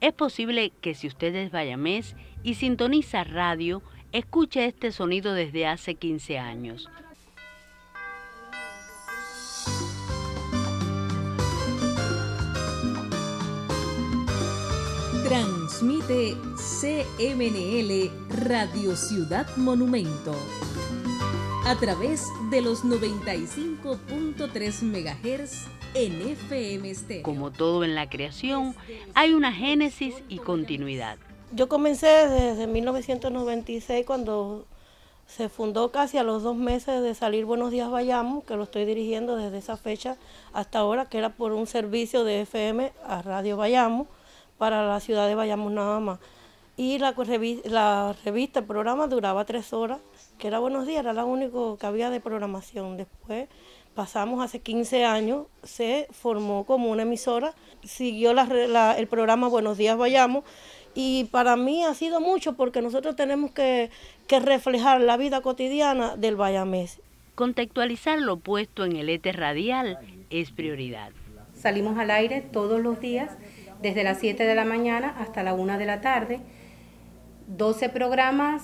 Es posible que si usted es bayamés y sintoniza radio, escuche este sonido desde hace 15 años. Transmite CMNL Radio Ciudad Monumento a través de los 95.3 MHz en FM Stereo. Como todo en la creación, hay una génesis y continuidad. Yo comencé desde 1996 cuando se fundó casi a los dos meses de salir Buenos Días Vayamos, que lo estoy dirigiendo desde esa fecha hasta ahora, que era por un servicio de FM a Radio Vayamos para la ciudad de Bayamo nada más. Y la, la revista, el programa duraba tres horas, que era Buenos Días, era lo único que había de programación. Después pasamos hace 15 años, se formó como una emisora, siguió el programa Buenos Días Vayamos, y para mí ha sido mucho porque nosotros tenemos que, que reflejar la vida cotidiana del Bayamés. Contextualizar lo puesto en el éter radial es prioridad. Salimos al aire todos los días desde las 7 de la mañana hasta la 1 de la tarde. 12 programas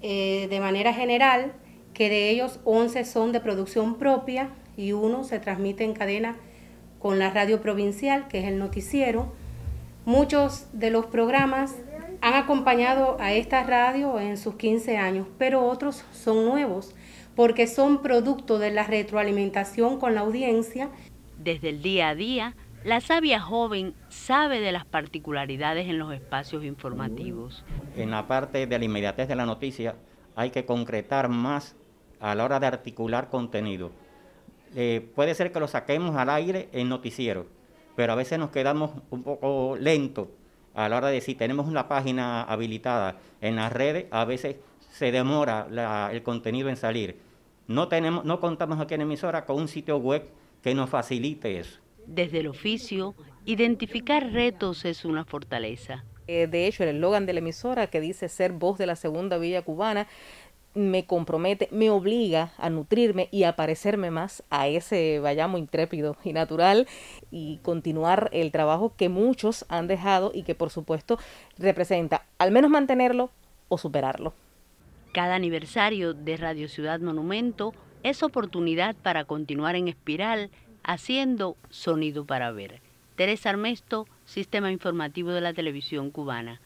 eh, de manera general, que de ellos 11 son de producción propia y uno se transmite en cadena con la radio provincial, que es el noticiero. Muchos de los programas han acompañado a esta radio en sus 15 años, pero otros son nuevos porque son producto de la retroalimentación con la audiencia. Desde el día a día, la sabia joven sabe de las particularidades en los espacios informativos. En la parte de la inmediatez de la noticia hay que concretar más a la hora de articular contenido. Eh, puede ser que lo saquemos al aire en noticiero, pero a veces nos quedamos un poco lentos a la hora de si tenemos una página habilitada en las redes, a veces se demora el contenido en salir. No, tenemos, no contamos aquí en emisora con un sitio web que nos facilite eso. Desde el oficio, identificar retos es una fortaleza. Eh, de hecho, el eslogan de la emisora que dice ser voz de la segunda villa cubana me compromete, me obliga a nutrirme y a parecerme más a ese vayamo intrépido y natural y continuar el trabajo que muchos han dejado y que por supuesto representa al menos mantenerlo o superarlo. Cada aniversario de Radio Ciudad Monumento es oportunidad para continuar en espiral haciendo sonido para ver. Teresa Armesto, Sistema Informativo de la Televisión Cubana.